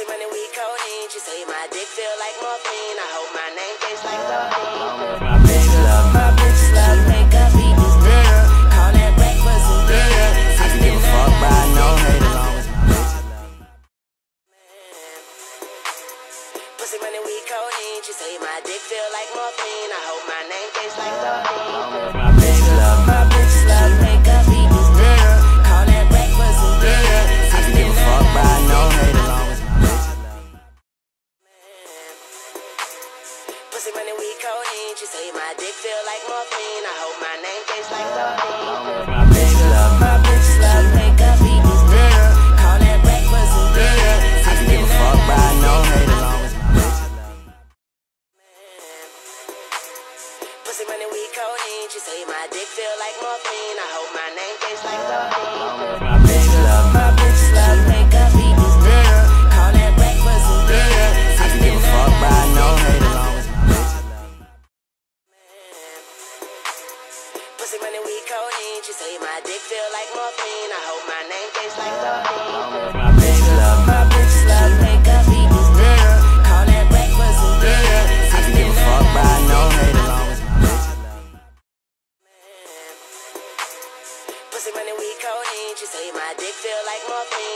Pussy money, we codeine. She say my dick feel like morphine. I hope my name tastes like sardine. My bitch love, my bitch love, make up eat this. Call that breakfast and dinner. I give a no my bitch love. Pussy money, we codeine. She say my dick feel like morphine. Pussy money, we codeine. She say my dick feel like morphine. I hope my name tastes like. My bitch love, My bitch love, make up. Call that breakfast and dinner. I can give a fuck no as long as my bitch love. Pussy money, we codeine. She say my dick feel like morphine. I hope my name tastes like sardine. Pussy money, we codeine. She say my dick feel like morphine. I hope my name tastes like sardine. My bitch love, My bitch love, make up eat this dick. Call that breakfast and dinner. I can give a fuck by no hate. Pussy money, we codeine. She say my dick feel like morphine.